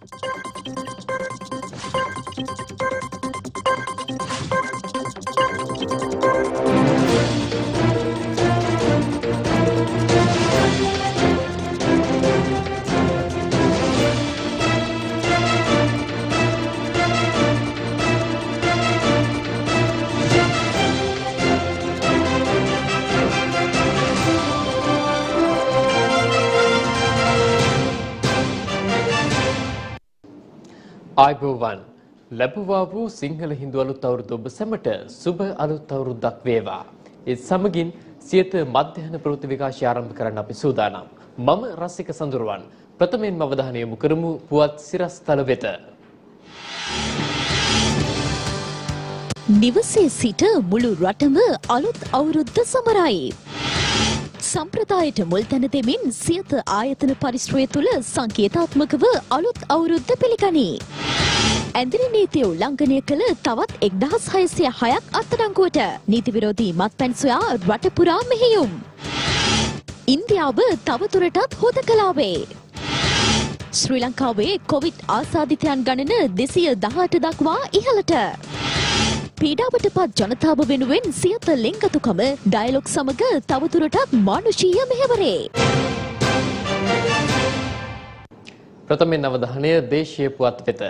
フフフ。ආයිබෝවන් ලැබුවා වූ සිංහල හින්දු අලුත් අවුරුදු ඔබ සැමට සුබ අලුත් අවුරුද්දක් වේවා. ඒ සමගින් සියත මධ්‍යහන ප්‍රවෘත්ති විකාශය ආරම්භ කරන්න අපි සූදානම්. මම රසික සඳරුවන් ප්‍රථමයෙන්ම අවධානය යොමු කරමු පුවත් සිරස්තල වෙත. නිවසේ සිට මුළු රටම අලුත් අවුරුද්ද සමරයි. සම්ප්‍රදායට මුල් තැන දෙමින් සියත ආයතන පරිශ්‍රය තුළ සංකේතාත්මකව අලුත් අවුරුද්ද පිළිගනී. ඇඳරි නීතිය උල්ලංඝනය කළ තවත් එක්දහස් හයසය හයක් අත්අඩංගුවට නීතිවිරෝධී මත්පැන් සොයා රටපුරා මෙහෙයුම්. ඉන්දියාව තවතුරටත් හොද කලාවේ. ශ්‍රී ලංකාවේ කොවිඩ් ආසාධිතයන් ගණන දෙසිය දහට දක්වා ඉහළට. පීඩාවට පත් ජනතාව වෙනුවෙන් සියත ලෙංගතුකම ඩයලොක් සමග තවතුරටත් මානුෂීය මෙහෙවරේ. ප්‍රථමයෙන් අවධානය දේශීය පුවත් වෙත.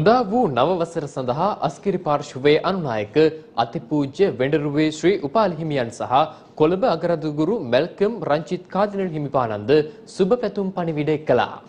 උදා වූ නව වසර සඳහා අස්කිරි පාර්ශවයේ අනුනායක අතිපූජ්‍ය වෙඬරුවේ ශ්‍රී උපාලි හිමියන් සහ කොළඹ අගරදුගුරු මැල්කම් රංචිත් කාදිනල් හිමිපාණන්ද සුබ පැතුම් පණිවිඩ කළා.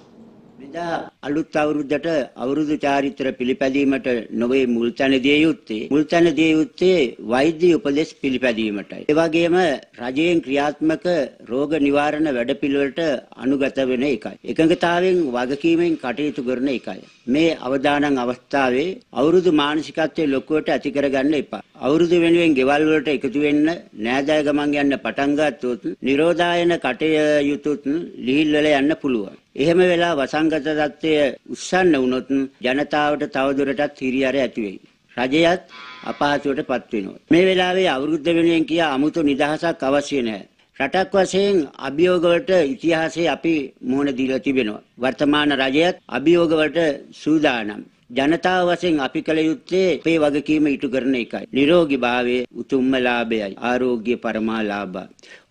එදා අලුත් අවුරුද්දට අවුරුදු චාරිත්‍ර පිළිපැදීමට නොවේ මුල් තැන දිය යුත්තේ මුල් තැන දිය යුත්තේ වෛද්‍ය උපදෙස් පිළිපැදීමටයි. ඒ වගේම රජයෙන් ක්‍රියාත්මක රෝග නිවාරණ වැඩපිළිවෙලට අනුගත වෙන එකයි. එකඟතාවෙන් වගකීමෙන් කටයුතු කරන එකයි. මේ අවදානම් අවස්ථාවේ අවුරුදු මානසිකත්වයේ ලොකුවට ඇති කරගන්න එපා. අවුරුදු වෙනුවෙන් ගෙවල් වලට එකතු වෙන්න නෑදෑ ගමන් යන්න පටන් ගත්තොත් නිරෝධායන කටයුතුත් ලිහිල් වෙලා යන්න පුළුවන්. එහෙම වෙලා වසංගත தত্ত্বය උස්සන්න වුණොත් ජනතාවට තවදුරටත් හිරියර ඇති වෙයි. රජයත් අපහසුවටපත් වෙනවා. මේ වෙලාවේ අවුරුද්ද වෙනුවෙන් කියා 아무තු නිදහසක් අවශ්‍ය නැහැ. රටක් වශයෙන් අභියෝගවලට ඉතිහාසයේ අපි මුහුණ දීලා තිබෙනවා. වර්තමාන රජයත් අභියෝගවලට සූදානම්. ජනතාව වශයෙන් අපි කළ යුත්තේ අපේ වගකීම ඉටු කරන එකයි. නිරෝගී භාවයේ උතුම්ම ලාභයයි. ආරෝග්‍ය පරමාලාභය.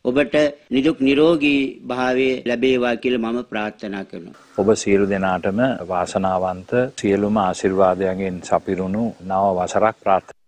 ඔබට නිදුක් නිරෝගී භාවය ලැබේවා කියලා මම ප්‍රාර්ථනා කරනවා. ඔබ සියලු දෙනාටම වාසනාවන්ත සියලුම ආශිර්වාදයන්ගෙන් සපිරුණු නව වසරක් ප්‍රාර්ථනා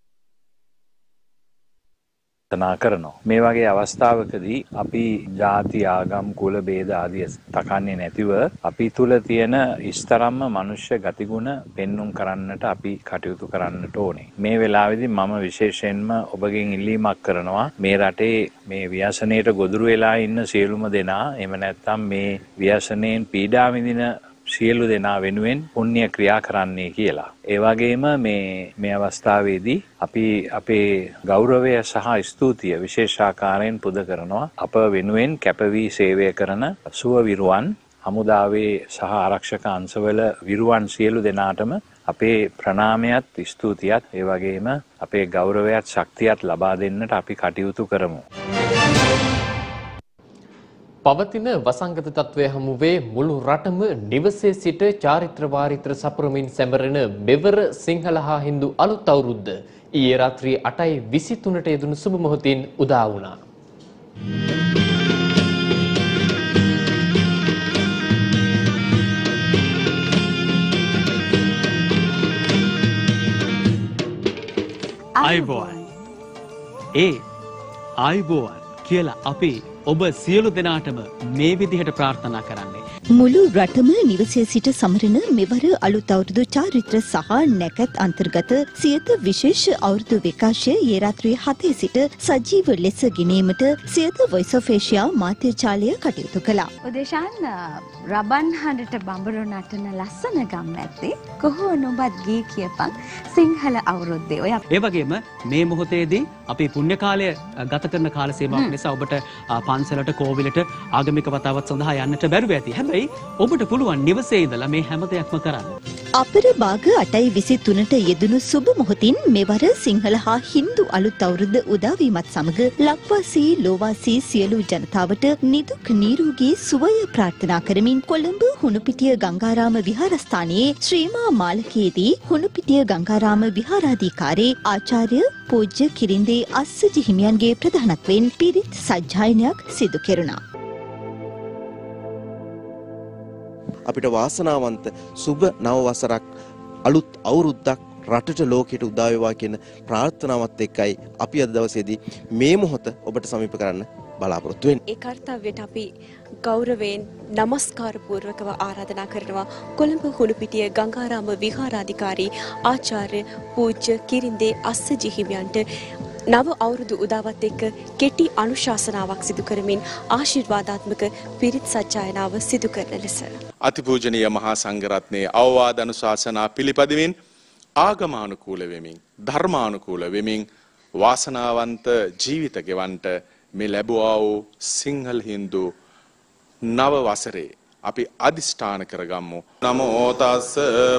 ප්‍රාර්ථනා කරනවා. මේ වගේ අවස්ථාවකදී අපි ಜಾති ආගම් කුල ભેද ආදී තකන්නේ නැතිව අපි තුල තියෙන ඉස්තරම්ම මනුෂ්‍ය ගතිගුණ පෙන්눔 කරන්නට අපි කටයුතු කරන්නට ඕනේ. මේ වෙලාවේදී මම විශේෂයෙන්ම ඔබගෙන් ඉල්ලීමක් කරනවා මේ රටේ මේ ව්‍යසනයට ගොදුරු වෙලා ඉන්න සියලුම දෙනා එහෙම නැත්නම් මේ ව්‍යසනයෙන් පීඩා විඳින සියලු දෙනා වෙනුවෙන් පුණ්‍ය ක්‍රියා කරන්නේ කියලා. ඒ වගේම මේ මේ අවස්ථාවේදී අපි අපේ ගෞරවය සහ ස්තුතිය විශේෂාකාරයෙන් පුද කරනවා. අප වෙනුවෙන් කැපවී සේවය කරන සුව විරුවන් හමුදාවේ සහ ආරක්ෂක අංශවල විරුවන් සියලු දෙනාටම අපේ ප්‍රණාමයත් ස්තුතියත් ඒ වගේම අපේ ගෞරවයත් ශක්තියත් ලබා දෙන්නට අපි කටයුතු කරමු. පවතින වසංගත තත්ත්වය හමුවේ මුළු රටම නිවසේ සිට චාරිත්‍ර වාරිත්‍ර සපුරමින් සැමරෙන මෙවර සිංහල හා හින්දු අලුත් අවුරුද්ද ඊයේ රාත්‍රී 8:23ට යෙදුණු සුබ මොහොතින් උදා වුණා. අයිබෝවන් ඒ ආයිබෝවන් කියලා අපි ඔබ සියලු දෙනාටම මේ විදිහට ප්‍රාර්ථනා කරන්නේ. මුළු රටම නිවසේ සිට සමරන මෙවර අලුත් අවුරුදු චාරිත්‍ර සහ නැකත් අන්තර්ගත සියත විශේෂ අවුරුදු විකාශය ඊ රාත්‍රී 7 සිට සජීව ලෙස ගෙනීමට සියත වොයිස් ඔෆ් ඒෂියා මාධ්‍යජාලය කටයුතු කළා. උදේශාන් රබන් හඬට බඹරු නටන ලස්සන ගම් ඇත්තේ කොහොම නුඹත් ගී කියපන් සිංහල අවුරුද්දේ ඔය ඒ වගේම මේ මොහොතේදී අපි පුණ්‍ය කාලය ගත කරන කාල සීමාවක් නිසා ඔබට පන්සලට කෝවිලට ආගමික වතාවත් සඳහා යන්නට බැරුව ඇති. හැබැයි ඔබට පුළුවන් නිවසේ ඉඳලා මේ හැම දෙයක්ම කරන්න. අපර භාග අටයි විසි තුනට යෙදුණු සුබ මොහොතින් මෙවර සිංහල හා හින්දු අලුත් අවුරුද්ද උදාවීමත් සමග ලක්වාසී ලෝවාසී සියලු ජනතාවට නිදුක් නීරෝගී සුවය ප්‍රාර්ථනා කරමින් කොළඹ හුණුපිටිය ගංගාරාම විහාරස්ථානයේ ශ්‍රීමා මාලකයේදී හුණුපිටිය ගංගාරාම විහාරාධිකාරී ආචාර්ය පූජ්‍ය කිරින්දේ අස්සජි හිමියන්ගේ ප්‍රධානත්වයෙන් පිරිත් සජ්ජායනයක් සිදු කෙරුණා. අපිට වාසනාවන්ත සුබ නව වසරක් අලුත් අවුරුද්දක් රටට ලෝකයට උදා වේවා කියන ප්‍රාර්ථනාවත් එක්කයි අපි අද දවසේදී මේ මොහොත ඔබට සමීප කරන්න බලාපොරොත්තු වෙන්නේ. ඒ කර්තව්‍යයට අපි ගෞරවයෙන් নমස්කාර පූර්වකව ආරාධනා කරනවා කොළඹ හුණුපිටිය ගංගාරාම විහාරාධිකාරී ආචාර්ය පූජ්‍ය කිරින්දේ අස්සජි හිමියන්ට නව අවුරුදු උදාවත් එක්ක කෙටි අනුශාසනාවක් සිදු කරමින් ආශිර්වාදාත්මක පිරිත් සජ්ජායනාව සිදු කරන ලෙස. අතිපූජනීය මහා සංඝරත්නයේ අවවාද අනුශාසනා පිළිපදිමින් ආගමානුකූල වෙමින් ධර්මානුකූල වෙමින් වාසනාවන්ත ජීවිත ගෙවන්ට මේ ලැබුවා වූ සිංහල හින්දු නව වසරේ අපි අධිෂ්ඨාන කරගම්මු. නමෝ තස්ස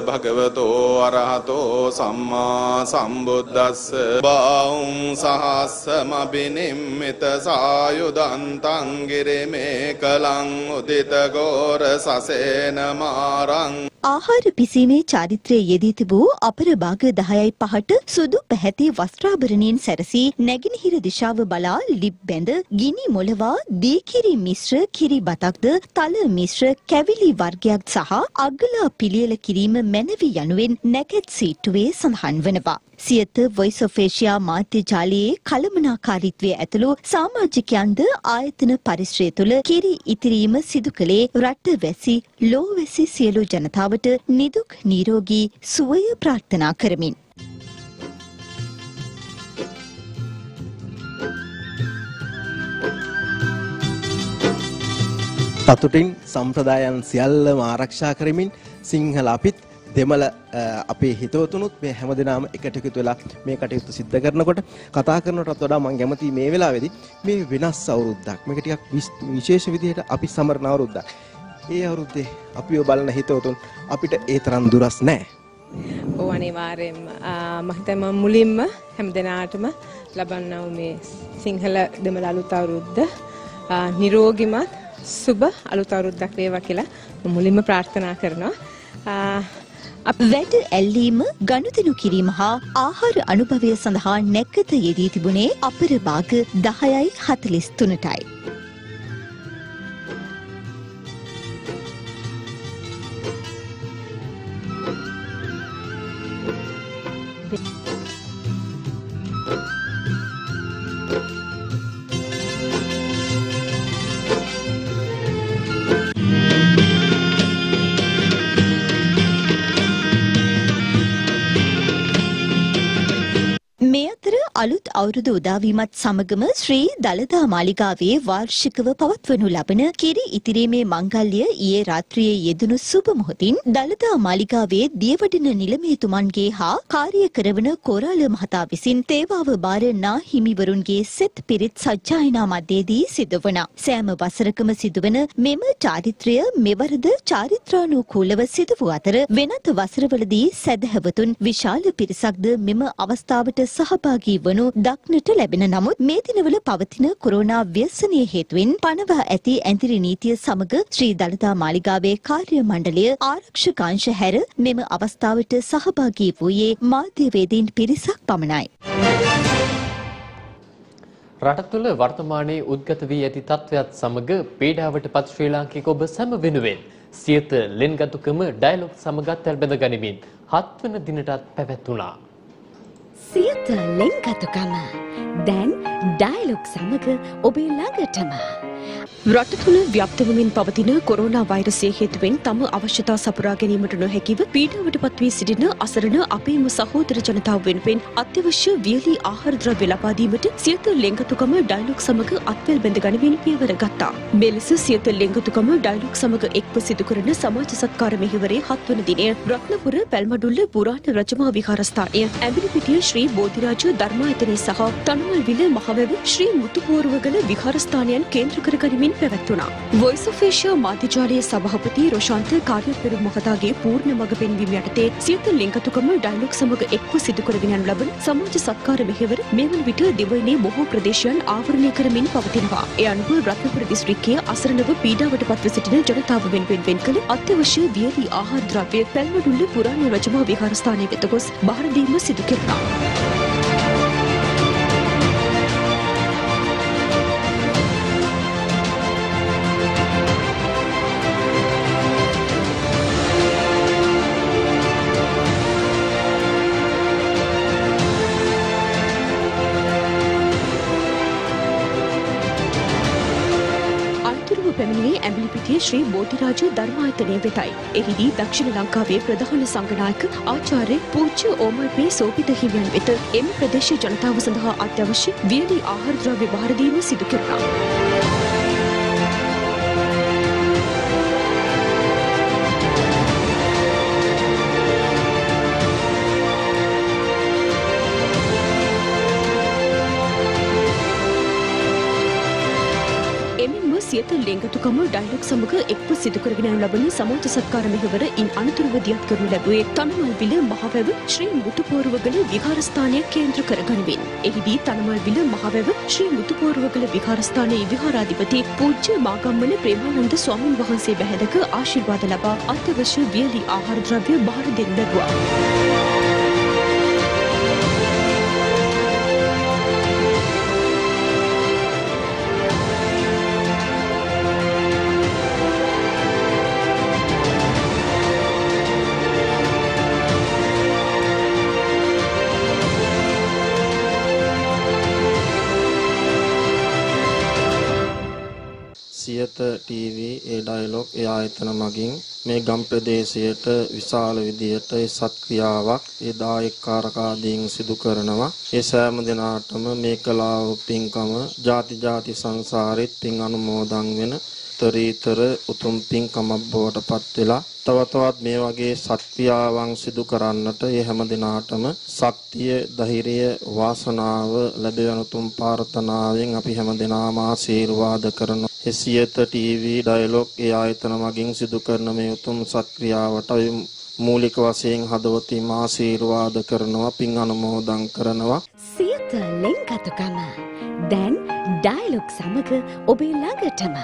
භගවතෝ අරහතෝ සම්මා සම්බුද්දස්ස බාඋං සහස්ස මබිනිම්මිත සායුදන්තං ගිරිමේ කලං උදිත ගෝර සසේන මාරං ආහාර පිසීමේ චාරිත්‍රයේ යෙදී තිබූ අපර භාග 10යි 5ට සුදු පැහැති වස්ත්‍රාභරණයෙන් සැරසී නැගෙනහිර දිශාව බලා ලිප් බැඳ ගිනි මොලවා දීකිරි මිශ්‍ර කිරි බතක්ද තල මිශ්‍ර කැවිලි වර්ගයක් සහ අග්ගලා පිළියෙල කිරීම මැනවි යනුවෙන් නැකත් සීට්ටුවේ සඳහන් වනවා. සියත වොයිස් ඔෆ් ඒෂියා මාධ්‍ය ජාලයේ කළමනාකාරීත්වය ඇතුළු සමාජිකයන්ද ආයතන පරිශ්‍රය තුළ කිරි ඉතිරීම සිදු කළේ රට වැසි ලෝ වැසි සියලු ජනතාවට නිදුක් නිරෝගී සුවය ප්‍රාර්ථනා කරමින්. සතුටින් සම්ප්‍රදායන් සියල්ලම ආරක්ෂා කරමින් සිංහල අපිත් දෙමළ අපේ හිතවතුනුත් මේ හැමදෙනාම එකට එකතු වෙලා මේ කටයුතු සිද්ධ කරනකොට කතා කරනටත් වඩා මම කැමතියි මේ වෙලාවේදී මේ වෙනස් අවුරුද්දක් මේක ටිකක් විශේෂ විදිහට අපි සමරන අවුරුද්දක්. ඒ අවුරුද්දේ අපිව බලන හිතවතුන් අපිට ඒ තරම් දුරස් නැහැ. ඔව් අනිවාර්යෙන්ම මම හිතන්නේ මුලින්ම හැමදෙනාටම ලබන්නා වූ මේ සිංහල දෙමළ අලුත් අවුරුද්ද නිරෝගිමත් සුබ අලුත් අවුරුද්දක් වේවා කියලා මුලින්ම ප්‍රාර්ථනා කරනවා. වැඩ ඇල්ලීම ගනුදෙනු කිරීම හා ආහාර අනුභවය සඳහා නැකත යෙදී තිබුණේ අපර භාග 10යි 43ටයි. අලුත් අවුරුදු උදාවීමත් සමගම ශ්‍රී දළදා මාලිගාවේ වාර්ෂිකව පවත්වනු ලබන කිරි ඉතිරීමේ මංගල්‍ය ඊයේ රාත්‍රියේ යෙදුණු සුබ මොහොතින් දළදා මාලිගාවේ දියවඩන නිලමේතුමන්ගේ හා කාර්ය කරවන කොරාල මහතා විසින් තේවාව බාර නා හිමිවරුන්ගේ සෙත් පිරිත් සජ්ජායනා මැදේදී සිදුවන සෑම වසරකම සිදුවන මෙම චාරිත්‍රය මෙවරද චාරිත්‍රානුකූලව සිදු වූ අතර වෙනත් වසරවලදී සැදැහැවතුන් විශාල පිරිසක්ද මෙම අවස්ථාවට සහභාගී වනු දක්නට ලැබෙන නමුත් මේ දිනවල පවතින කොරෝනා ව්‍යසනය හේතුවෙන් පනවා ඇති ඇඳිරි නීතිය සමග ශ්‍රී දළදා මාලිගාවේ කාර්ය මණ්ඩලය ආරක්ෂකාංශ හැර මෙම අවස්ථාවට සහභාගී වූයේ මාධ්‍යවේදීන් පිරිසක් පමණයි. රට තුළ වර්තමානයේ උද්ගත වී ඇති තත්ත්වයක් සමග පීඩාවට පත් ශ්‍රී ලාංකික ඔබ සැම වෙනුවෙන් සියත ලෙන්ගතුකම ඩයලොග් සමගත් ඇල්බැඳ ගනිමින් හත්වන දිනටත් පැවැත්වුණා. සියත ලෙන්ගතුකම දැන් ඩයිලොක් සමග ඔබේ ළඟටම. රට තුළ ව්‍යප්තවමින් පවතින කොරෝනා වෛරසය හේතුවෙන් තම අවශ්‍යතා සපුරා ගැනීමට නොහැකිව පීඩාවට පත්වී සිටින අසරණ අපේම සහෝදර ජනතාව වෙනුවෙන් අත්‍යවශ්‍ය වියලි ආහාර ද්‍රව්‍ය ලබා දීමට සියත ලෙන්ගතුකම ඩයිලොක් සමග අත්වැල් බැඳ ගනිමින් පියවර ගත්තා. මෙලෙස සියත ලෙන්ගතුකම ඩයිලොක් සමග එක්ව සිදු කරන සමාජ සත්කාර මෙහිවරේ හත්වන දිනය රත්නපුර පැල්මඩුල්ල පුරාණ රජමහා විහාරස්ථානය ඇඹිලිපිටිය ශ්‍රී බෝධිරාජ ධර්මායතනය සහ තනුවල්විල මහවැව ශ්‍රී මුතුපෝරුවගල විහාරස්ථානයන් කේන්ද්‍ර කර ගනිමින් පැවැත්වුණා. වොයිස් ඔෆ් ඒෂියා මාධ්‍යජාලයේ සභාපති රොෂාන්ත කාර්යපෙරු මහතාගේ පූර්ණ මඟ පෙන්වීම යටතේ සියත ලිංගතුකම ඩයලොග් සමග එක්ව සිදු කරගෙන යනු ලබන සමාජ සත්කාර මෙහෙවර මේ වන විට දිවයිනේ බොහෝ ප්‍රදේශයන් ආවරණය කරමින් පවතිනවා. ඒ අනුව රත්නපුර දිස්ත්‍රික්කයේ අසරණව පීඩාවට පත්ව සිටින ජනතාව වෙනුවෙන් වෙන් කළ අත්‍යවශ්‍ය වියලි ආහාර ද්‍රව්‍ය පැල්මඩුල්ල පුරාණ රජමා විහාරස්ථානයේ වෙත ගොස් බාර දීම සිදු කෙරුණා. ඇඹිලිපිටිය ශ්‍රී බෝධිරාජ ධර්මායතනය වෙතයි. එහිදී දක්ෂිණ ලංකාවේ ප්‍රධාන සංඝනායක ආචාර්ය පූජ්‍ය ඕමල්පේ සෝපිත හිමියන් වෙත එම ප්‍රදේශ ජනතාව සඳහා අත්‍යවශ්‍ය වියලි ආහාර ද්‍රව්‍ය බාර දීම සිදු කෙරුණා. සියත ලෙංගතුකම ඩයිලොක් සමග එක්ව සිදු කරගෙන යනු ලබන සමාජ සත්කාර මෙහෙවර ඉන් අනතුරුව දියත් කරනු ලැබුවේ තනමල්විල මහවැව ශ්‍රී මුතුපෝරුවගල විහාරස්ථානය කේන්ද්‍ර කරගනිමින්. එහිදී තනමල්විල මහවැව ශ්‍රී මුතුපෝරුවගල විහාරස්ථානයේ විහාරාධිපති පූජ්‍ය මාගම්මන ප්‍රේමානන්ද ස්වාමින් වහන්සේ බැහැදක ආශිර්වාද ලබා අත්‍යවශ්‍ය වියලි ආහාර ද්‍රව්‍ය බාර දෙනු ලැබුවා. සියත TV ඒ ඩයලොග් ඒ ආයතන මගින් මේ ගම් ප්‍රදේශයට විශාල විදියට ඒ සත්ක්‍රියාවක් ඒ දායකකාරකාදීන් සිදු කරනවා. ඒ සෑම දිනාටම මේ කලාව පින්කම ಜಾති ಜಾති සංසාරෙත් පින් අනුමෝදන් වෙන උත්තරීතර උතුම් පින්කමක් බවට පත් වෙලා තව තවත් මේ වගේ සත්ක්‍රියාවන් සිදු කරන්නට ඒ හැම දිනාටම ශක්තිය ධෛර්යය වාසනාව ලැබෙන උතුම් ප්‍රාර්ථනාවෙන් අපි හැම දිනාම ආශිර්වාද කරනවා. එසියත ටීවී ඩයලොග් ඒ ආයතන මගින් සිදු කරන මේ උතුම් සත්ක්‍රියාවට මූලික වශයෙන් හදවතින් ආශිර්වාද කරනවා පින් අනුමෝදන් කරනවා. සියත ලෙංගතුකම දැන් ඩයිලොක් සමග ඔබේ ළඟටම.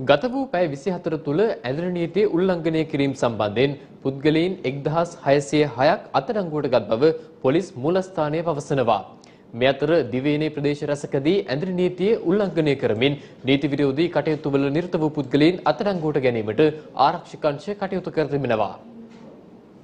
ගත වූ පැය 24 තුළ ඇඳරි නීතිය උල්ලංඝනය කිරීම සම්බන්ධයෙන් පුද්ගලයන් 1606ක් අත්අඩංගුවට ගත් බව පොලිස් මූලස්ථානය පවසනවා. මේ අතර දිවයිනේ ප්‍රදේශ රැසකදී ඇඳරි නීතිය උල්ලංඝනය කරමින් නීති විරෝධී කටයුතු වල නිරත වූ පුද්ගලයන් අත්අඩංගුවට ගැනීමට ආරක්ෂක අංශය කටයුතු කර තිබෙනවා.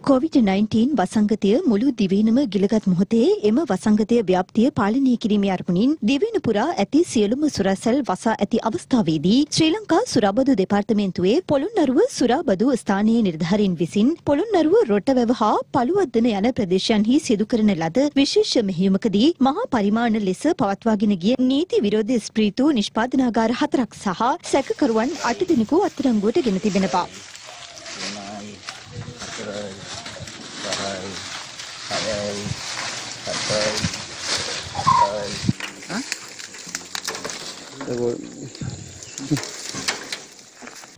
COVID-19 වසංගතය මුළු දිවයිනම ගිලගත් මොහොතේ එම වසංගතය ව්‍යාප්තිය පාලනය කිරීමේ අරමුණින් දිවයින පුරා ඇති සියලුම සුරසැල් වසා ඇති අවස්ථාවේදී ශ්‍රී ලංකා සුරාබදු දෙපාර්තමේන්තුවේ පොළොන්නරුව සුරාබදු ස්ථානයේ නිලධාරීන් විසින් පොළොන්නරුව රොට්ටවැව හා පළුවද්දන යන ප්‍රදේශයන්හි සිදු කරන ලද විශේෂ මෙහෙයුමකදී මහා පරිමාණ ලෙස පවත්වාගෙන ගිය නීති විරෝධී ස්ප්‍රීතු නිෂ්පාදනාගාර හතරක් සහ සැකකරුවන් අට දෙනෙකු අත්අඩංගුවට ගෙන තිබෙනවා.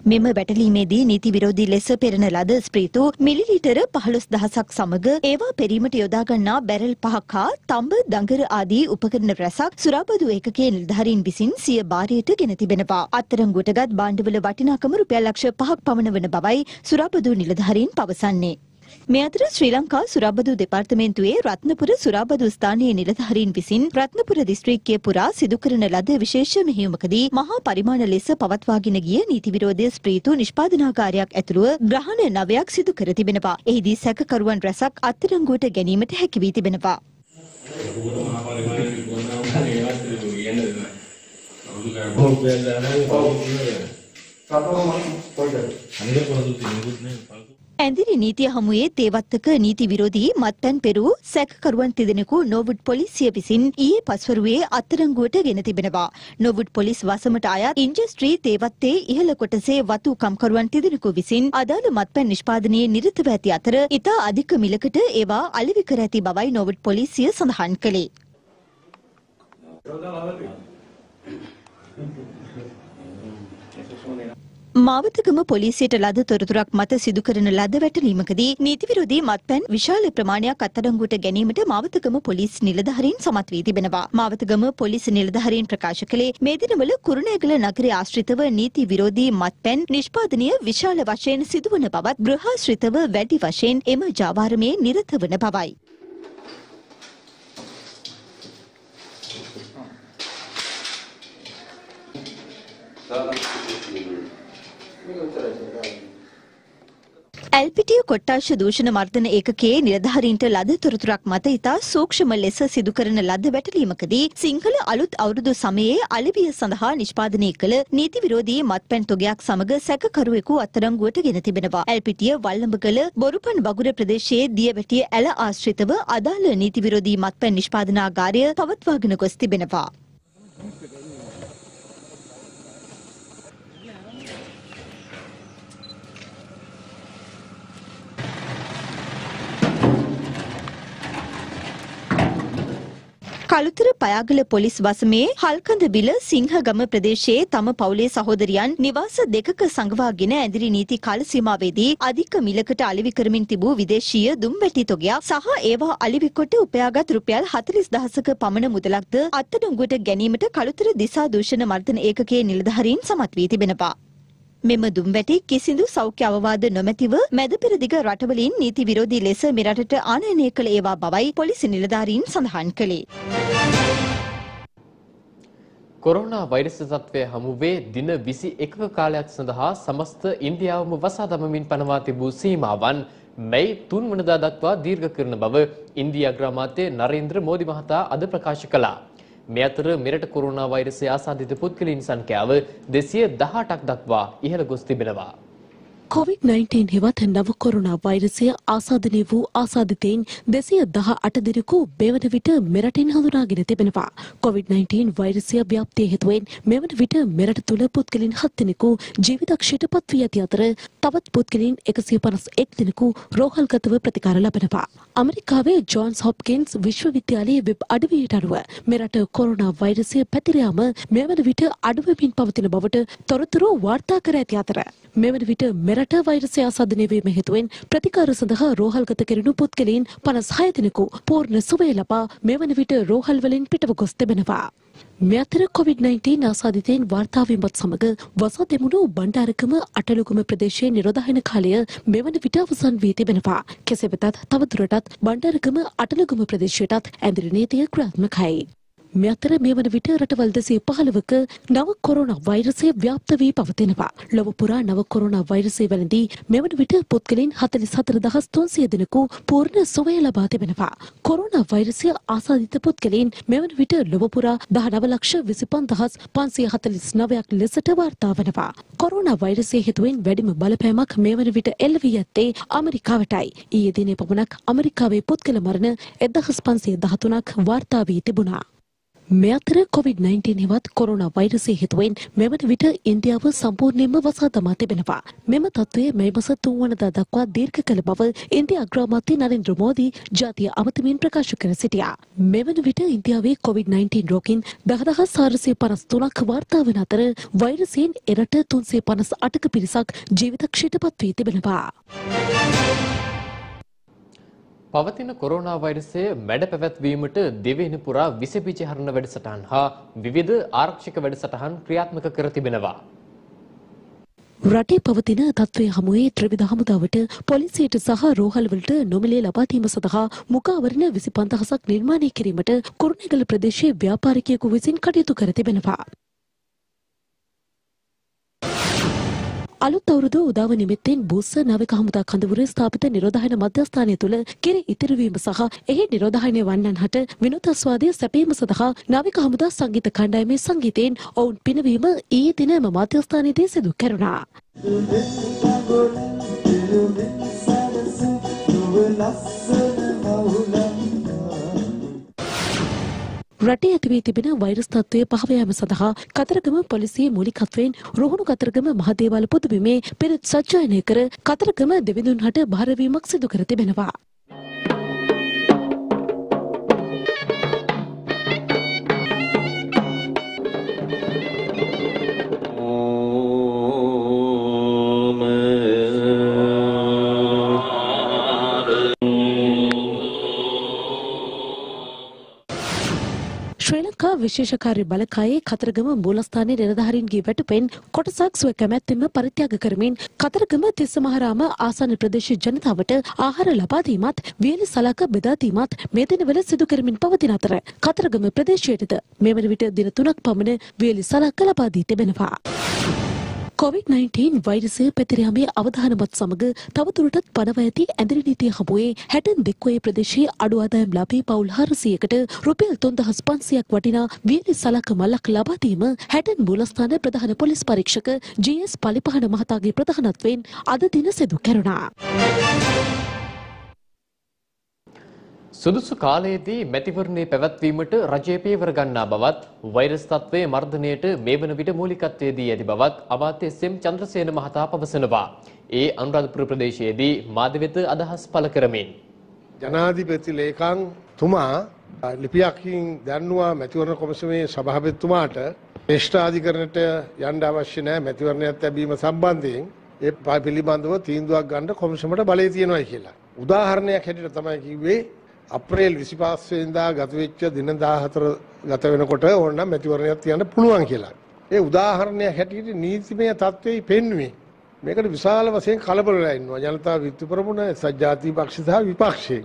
මෙම වැටලීමේදී නීති විරෝධී ලෙස පෙරන ලද ස්ප්‍රීතු මිලිලීටර පහළොස් දහසක් සමග ඒවා පෙරීමට යොදාගන්නා බැරල් පහක් හා තඹ දඟර ආදී උපකරණ රැසක් සුරාබදු ඒකකයේ නිලධාරීන් විසින් සිය භාරයට ගෙන තිබෙනවා. අත්තරංගුවටගත් භාණ්ඩවල වටිනාකම රුපියල් ලක්ෂ පහක් පමණ වන බවයි සුරාබදු නිලධාරීන් පවසන්නේ. මේ අතර ශ්‍රී ලංකා සුරාබදු දෙපාර්තමේන්තුවේ රත්නපුර සුරාබදු ස්ථානයේ නිලධාරීන් විසින් රත්නපුර දිස්ත්‍රික්කය පුරා සිදු කරන ලද විශේෂ මෙහෙයුමකදී මහා පරිමාණ ලෙස පවත්වාගෙන ගිය නීති විරෝධී ස්ප්‍රීතු නිෂ්පාදනාකාරයක් ඇතුළුව ග්‍රහණ නවයක් සිදු කර තිබෙනවා. එහිදී සැකකරුවන් රැසක් අත්අඩංගුවට ගැනීමට හැකි වී තිබෙනවා. ඇඳිරි නීතිය හමුවේ තේවත්තක නීති විරෝධී මත්පැන් පෙරූ සැකකරුවන් තිදෙනෙකු නොවුඩ් පොලිසිය විසින් ඊයේ පස්වරුවේ අත්තරංගුවට ගෙන තිබෙනවා. නොවුඩ් පොලිස් වසමට අයත් ඉන්ජස්ට්‍රී තේවත්තේ ඉහළ කොටසේ වතු කම්කරුවන් තිදෙනෙකු විසින් අදාළ මත්පැන් නිෂ්පාදනයේ නිරතව ඇති අතර ඉතා අධික මිලකට ඒවා අලෙවි කර ඇති බවයි නොවුඩ් පොලිසිය සඳහන් කළේ. මාවතගම පොලිසියට ලද තොරතුරක් මත සිදු කරන ලද වැටලීමකදී නීති විරෝධී මත්පැන් විශාල ප්‍රමාණයක් අත්අඩංගුවට ගැනීමට මාවතගම පොලිස් නිලධාරීන් සමත් වී තිබෙනවා. මාවතගම පොලිස් නිලධාරීන් ප්‍රකාශ කළේ මේ දිනවල කුරුණෑගල නගරය ආශ්‍රිතව නීති විරෝධී මත්පැන් නිෂ්පාදනය විශාල වශයෙන් සිදුවන බවත් ගෘහාශ්‍රිතව වැඩි වශයෙන් එම ජාවාරමේ නිරත වන බවයි. ඇල්පිටිය කොට්ටාශ දූෂණ මර්ධන ඒකකයේ නිලධාරීන්ට ලද තොරතුරක් මත ඉතා සූක්ෂම ලෙස සිදු කරන ලද වැටලීමකදී සිංහල අලුත් අවුරුදු සමයේ අලිවිය සඳහා නිෂ්පාදනය කළ නීති විරෝධී මත්පැන් තොගයක් සමග සැකකරුවෙකු අත්අඩංගුවට ගෙන තිබෙනවා. ඇල්පිටිය වල්ලඹගල බොරුපන් වගුර ප්‍රදේශයේ දියවැටිය ඇල ආශ්‍රිතව අදාළ නීති විරෝධී මත්පැන් නිෂ්පාදනාගාරය පවත්වාගෙන ගොස් තිබෙනවා. කළුතර පයාගල පොලිස් වසමේ හල්කඳ බිල සිංහගම ප්‍රදේශයේ තම පවුලේ සහෝදරියන් නිවාස දෙකක සංගවාගෙන ඇදිරි නීති කාල සීමාවේදී අධික මිලකට අලිවි කරමින් තිබූ විදේශීය දුම්වැටි තොගයක් සහ ඒවා අලිවිකොට උපයාගත් රුපියල් 40000ක පමණ මුදලක්ද අත්අඩංගුවට ගැනීමට කළුතර දිසා දූෂණ මර්ධන ඒකකයේ නිලධාරීන් සමත් වී තිබෙනවා. මෙම දුම්වැටි කිසිදු සෞඛ්‍ය අවවාද නොමැතිව මැද පෙරදිග රටවලින් නීති විරෝධී ලෙස මෙරටට ආනයනය කළ ඒවා බවයි පොලිසි නිලධාරීන් සඳහන් කළේ. කොරෝනා වෛරස් තත්ත්වය හමුවේ දින 21ක කාලයක් සඳහා සමස්ත ඉන්දියාවම වසා දමමින් පනවා තිබූ සීමාවන් මැයි 3 වනදා දක්වා දීර්ඝ කරන බව ඉන්දියා අග්‍රාමාත්‍ය නරේන්ද්‍ර මෝදි මහතා අද ප්‍රකාශ කළා. මේ අතර මෙරට කොරෝනා වෛරසය ආසාදිත පුද්ගලයන් සංඛ්‍යාව 218ක් දක්වා ඉහළ ගොස් තිබෙනවා. කොවිD-19 හෙවත් නව කොරුණා වෛරසය ආසාදනය වූ ආසාධිතයින් දෙසිය දහ අට දෙනෙකු මෙවන විට මෙරටින් හඳුනාගෙන තිබෙනවා. කොවිD-19 වෛරසය ව්‍යාප්තිය හේතුවෙන් මෙවන විට මෙරට තුළ පුද්ගලින් හත් දෙනෙකු ජීවිතක්ෂයට පත් වී ඇති අතර තවත් පුද්ගලින් එකසිය පනස් එක් දෙනෙකු රෝහල්ගතව ප්‍රතිකාර ලබනවා. අමරිකාවේ ජෝන්ස් හොප්කින්ස් විශ්වවිද්‍යාලයේ වෙබ් අඩවියට අනුව මෙරට කොරුණා වෛරසය පැතිරයාම මෙවන විට අඩුවමින් පවතින බවට තොරතුරු වාර්තා කර ඇති අතර. මෙවන විට මෙරට වෛරසය ආසාදනය වීම හේතුවෙන් ප්‍රතිකාර සඳහා රෝහල්ගත කෙරෙනු පුද්ගලයන් 56 දෙනෙකු පූර්ණ සුවය ලබා මෙවන විට රෝහල් වලින් පිටව ගොස් තිබෙනවා. මේ අතර COVID-19 ආසාදිතයින් වාර්තා වීමත් සමග වසා දෙමුණු බණ්ඩාරකම අටලුගම ප්‍රදේශයේ නිරෝධායන කාලය මෙවන විට අවසන් වී තිබෙනවා. කෙසේ වෙතත් තවදුරටත් බණ්ඩාරකම අටලුගම ප්‍රදේශයටත් ඇඳිරි නීතිය ක්‍රියාත්මකයි. මේ අතර මේ වන විට රටවල් දෙසිය පහළවක නව කොරෝනා වෛරසය ව්‍යාප්ත වී පවතිනවා. ලොව පුරා නව කොරෝනා වෛරසය වැළඳී මෙවන විට පුද්ගලයන් 44300 දෙනෙකු පූර්ණ සුවය ලබා තිබෙනවා. කොරෝනා වෛරසය ආසාදිත පුද්ගලයන් මෙවන විට ලොව පුරා 19 ලක්ෂ 25549ක් ලෙසට වාර්තා වනවා. කොරෝනා වෛරසය හේතුවෙන් වැඩිම බලපෑමක් මේ වන විට එල්ල වී ඇත්තේ ඇමරිකාවටයි. ඊයේ දිනේ පමණක් ඇමරිකාවේ පුද්ගල මරණ 1513ක් වාර්තා වී තිබුණා. මේ අතර COVID-19 හෙවත් කොරෝනා වෛරසය හේතුවෙන් මෙවන විට ඉන්දියාව සම්පූර්ණයෙන්ම වසා දමා තිබෙනවා. මෙම තත්ත්වය මේ මාස 3 වනදා දක්වා දීර්ඝ කළ බව ඉන්දියා අග්‍රාමාත්‍ය නරේන්ද්‍ර මෝදි ජාතිය අමතමින් ප්‍රකාශ කර සිටියා. මෙවන විට ඉන්දියාවේ COVID-19 රෝගීන් 10453ක් වාර්තා වන අතර වෛරසයෙන් එරට 358ක පිරිසක් ජීවිතක්ෂයට පත් වී තිබෙනවා. පවතින කොරෝනා වෛරසය මැඩ පැවැත්වීමට දෙවෙනි පුරා විස බීජ හරණ වැඩසටහන් හා විවිධ ආරක්ෂක වැඩසටහන් ක්‍රියාත්මක කර තිබෙනවා. රටේ පවතින තත්ත්වය හමුවේ ත්‍රවිධ හමුදාවට පොලිසියට සහ රෝහල්වලට නොමිලේ ලබා දීම සඳහා මුඛාවරණ 25000ක් නිර්මාණය කිරීමට කුරුණෑගල ප්‍රදේශයේ ව්‍යාපාරිකයෙකු විසින් කටයුතු කර තිබෙනවා. අලුත් අවුරුදු උදාව නිමිත්තෙන් බුස්ස නාවික හමුදා කඳවුර ස්ථාපිත නිරෝධායන මධ්‍යස්ථානය තුළ කිරි ඉතිරිවීම සහ එහි නිරෝධායනය වන්නන් හට විනෝදාස්වාදය සැපීම සඳහා නාවික හමුදා සංගීත කණ්ඩායමේ සංගීතයෙන් ඔවුන් පිනවීම ඊයේ දින එම මධ්‍යස්ථානයේදී සිදු කෙරුණා. රටේ ඇතිවී තිබෙන වෛරස් තත්ත්වය පහව යාම සඳහා කතරගම පොලිසිය මූලිකත්වයෙන් රුහුණු කතරගම මහදේවාල පුදුබිමේ පෙරත් සජ්ජායනය කර කතරගම දෙවිඳුන් හට භාරවීමක් සිදු කර තිබෙනවා. විශේෂකාරී බලකායේ කතරගම මූලස්ථානයේ නිලධාරීන්ගේ වැටුපෙන් කොටසක් සුව කැමැත්තෙන්ම පරිත්‍යාග කරමින් කතරගම තිස්ස මහරාම ආසන්න ප්‍රදේශ ජනතාවට ආහාර ලබා දීමත් වියලි සලක බෙදා දීමත් මේ දිනවල සිදු කරමින් පවතින අතර කතරගම ප්‍රදේශයටද මෙවන විට දින තුනක් පමණ වියලි සලක ලබා දී තිබෙනවා. COVID-19 වෛරසය පැතිර යාමේ අවධානමත් සමග තවදුරටත් පනව ඇති ඇඳරි නීතිය හමුවේ හැටන් දෙක්වයේ ප්‍රදේශයේ අඩු ආදායම් ලාභී පවුල් 400කට රුපියල් 3500ක් වටිනා වියලි සලක මල්ලක් ලබා දීම හැටන් මූලස්ථාන ප්‍රධාන පොලිස් පරීක්ෂක ජී.එස්. පලිපහන මහතාගේ ප්‍රධානත්වයෙන් අද දින සිදු කෙරුණා. සුදුසු කාලයේදී මැතිවරණයේ පැවැත්වීමට රජය පියවර ගන්නා බවත් වෛරස් තත්ත්වයේ මර්ධනයට මේ වන විට මූලිකත්වයේ දී ඇති බවත් අමාත්‍ය සෙම් චන්ද්‍රසේන මහතා පවසනවා. ඒ අනුරාධපුර ප්‍රදේශයේදී මාධ්‍ය වෙත අදහස් පළ කරමින් ජනාධිපති ලේකම් තුමා ලිපියකින් දැන්නවා මැතිවරණ කොමිසමේ සභාපතිතුමාට ශ්‍රේෂ්ඨාධිකරණයට යන්න අවශ්‍ය නැහැ මැතිවරණයක් ලැබීම සම්බන්ධයෙන් ඒ පිළිබඳව තීන්දුවක් ගන්න කොමිසමට බලය තියෙනවායි කියලා. උදාහරණයක් හැටියට තමයි කිව්වේ අප්‍රේල් 25 වෙනිදා ගත වෙච්ච දින 14 ගත වෙනකොට ඕනනම් මැතිවරණයක් තියන්න පුළුවන් කියලා. ඒ උදාහරණයක් හැටියට නීතිමය තත්ත්වයේ පෙන්වුවේ මේකට විශාල වශයෙන් කලබල වෙලා ඉන්නවා ජනතා විත්තු ප්‍රමුණ සජ්ජාති පක්ෂ සහ විපක්ෂයේ.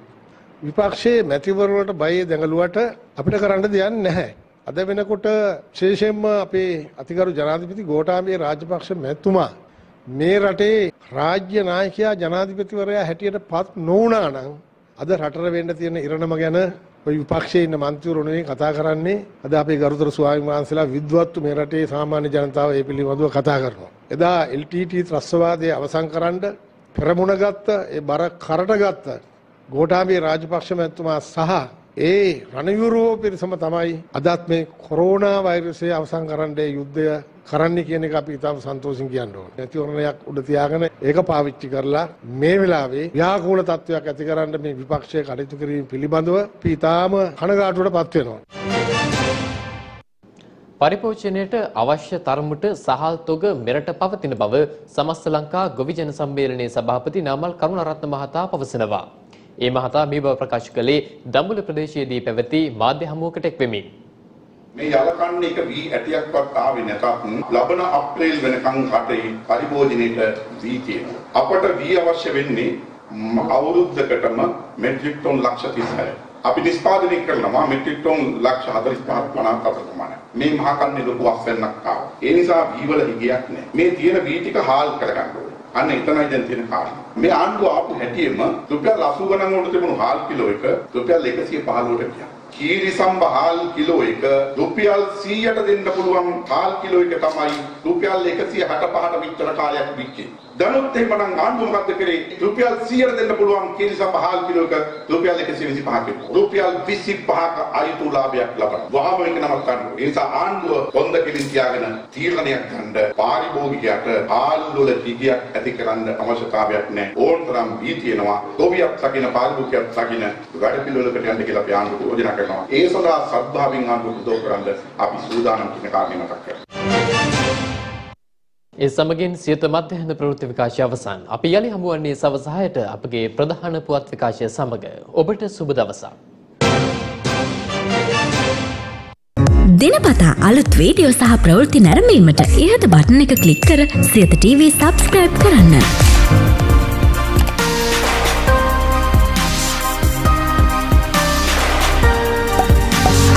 විපක්ෂයේ මැතිවරණයට බය දැඟලුවට අපිට කරන්න දෙයක් නැහැ. අද වෙනකොට විශේෂයෙන්ම අපේ අතිගරු ජනාධිපති ගෝඨාභය රාජපක්ෂ මැතිතුමා මේ රටේ රාජ්‍ය නායකයා ජනාධිපතිවරයා හැටියට පත් නොවුණා නම් අද රටට වෙන්න තියෙන ඉරණම ගැන ඔය විපක්ෂයේ ඉන්න මන්ත්‍රීවරු නෙවෙයි කතා කරන්නේ අද අපේ ගරුතර ස්වාමීන් වහන්සේලා විද්වත්තු මේ රටේ සාමාන්‍ය ජනතාව ඒ පිළිබඳව කතා කරනවා. එදා LTT ත්‍රස්තවාදයේ අවසන් කරන්න පෙරමුණ ගත්ත ඒ බර කරට ගත්ත ගෝඨාභය රාජපක්ෂ මැතිතුමා සහ ඒ රණවිරුවෝ පිරිසම තමයි අදත් මේ කොරෝනා වෛරසය අවසන් කරන්න යුද්ධය කරන්න කියන එක අපි ඉතාම සන්තෝෂින් කියන්න ඕනේ. නැතිවරණයක් උඩ තියාගෙන ඒක පාවිච්චි කරලා මේ වෙලාවේ ව්‍යාකූල තත්වයක් ඇති කරන්න මේ විපක්ෂය කටයුතු කිරීම පිළිබඳව අපි ඉතාම කනගාටුවට පත් වෙනවා. පරිපෝෂණයට අවශ්‍ය තරමට සහල් තොග මෙරට පවතින බව සමස්ත ලංකා ගොවිජන සම්මේලනයේ සභාපති නාමල් කරුණාරත්න මහතා පවසනවා. ඒ මහතා මේ බව ප්‍රකාශ කළේ දඹුල ප්‍රදේශයේදී පැවති මාධ්‍ය හමුවකට එක් වෙමින්. මේ යලකන්න එක වී ඇටියක්වත් ආවේ නැතත් ලබන අප්‍රේල් වෙනකන් රටේ පරිභෝජනයට වී තියෙනවා. අපට වී අවශ්‍ය වෙන්නේ අවුරුද්දකටම මෙට්‍රික් ටොන් ලක්ෂ 36. අපි නිෂ්පාදනය කරනවා මෙට්‍රික් ටොන් ලක්ෂ 45 54 ප්‍රමාණය. මේ මහා කන්නේ ලොකු අස්වැන්නක් ආවා. ඒ නිසා වී වල හිගයක් නැහැ. මේ තියෙන වී ටික හාල් කරගන්න ඕනේ. අන්න එතනයි දැන් තියෙන කාරණා. මේ ආණ්ඩුව ආපු හැටියෙම රුපියල් 80 ගණන් වලට තිබුණු හාල් කිලෝ එක රුපියල් 115ට ගියා. කීරිසම්බ හාල් කිලෝ එක රුපියල් 100ට දෙන්න පුළුවන් හාල් කිලෝ එක තමයි රුපියල් 165ට විතර කාලයක් වික්කේ. දැනුත් එහෙමනම් ආණ්ඩුව මොකද්ද කරේ? රුපියල් 100ට දෙන්න පුළුවන් කීරිසම්බ හාල් කිලෝ එක රුපියල් 125ක. රුපියල් 25ක අයිතු ලාභයක් ලබන. වහම එක නමක් ගන්න. ඒ නිසා ආණ්ඩුව පොන්ද කෙලින් තියාගෙන තීරණයක් ගන්න පාරිභෝගිකයට හාල් වල කිගියක් ඇති කරන්න අවශ්‍යතාවයක් නැහැ. ඕන තරම් වී තියෙනවා. ගොවියක් සකින පාරිභෝගිකයක් සකින වැඩ පිළිවෙලකට යන්න කියලා අපි ආණ්ඩුව යෝජනා කරනවා. ඒ සඳහා සත්භාවයෙන් ආණ්ඩුව උදව් කරන්න අපි සූදානම් කියන කාරණේ මතක් කරගන්න. ඒ සමගින් සියත මධ්‍යහන ප්‍රවෘත්ති විකාශය අවසන්. අපි යලි හමුවන්නේ සවස 6ට අපගේ ප්‍රධාන පුවත් විකාශය සමග. ඔබට සුබ දවසක්. දිනපතා අලුත් වීඩියෝ සහ ප්‍රවෘත්ති නැරඹීමට ඉහත බටන එක ක්ලික් කර සියත TV සබස්ක්‍රයිබ් කරන්න.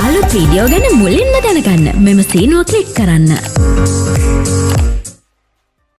අලුත් වීඩියෝ ගැන මුලින්ම දැනගන්න මෙම සීනුව ක්ලික් කරන්න.